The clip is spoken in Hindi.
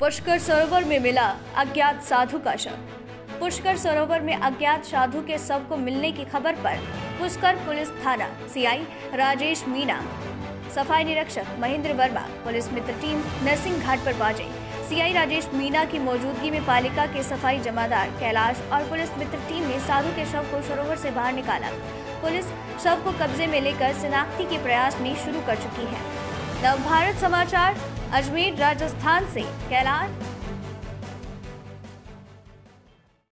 पुष्कर सरोवर में मिला अज्ञात साधु का शव। पुष्कर सरोवर में अज्ञात साधु के शव को मिलने की खबर पर पुष्कर पुलिस थाना, सीआई राजेश मीना सफ़ाई निरीक्षक महेंद्र वर्मा, पुलिस मित्र टीम नरसिंह घाट पर पहुँचे। सीआई राजेश मीना की मौजूदगी में पालिका के सफ़ाई जमादार कैलाश और पुलिस मित्र टीम ने साधु के शव को सरोवर से बाहर निकाला। पुलिस शव को कब्जे में लेकर शिनाख्ती के प्रयास में शुरू कर चुकी है। नवभारत समाचार अजमेर राजस्थान से कैलाश।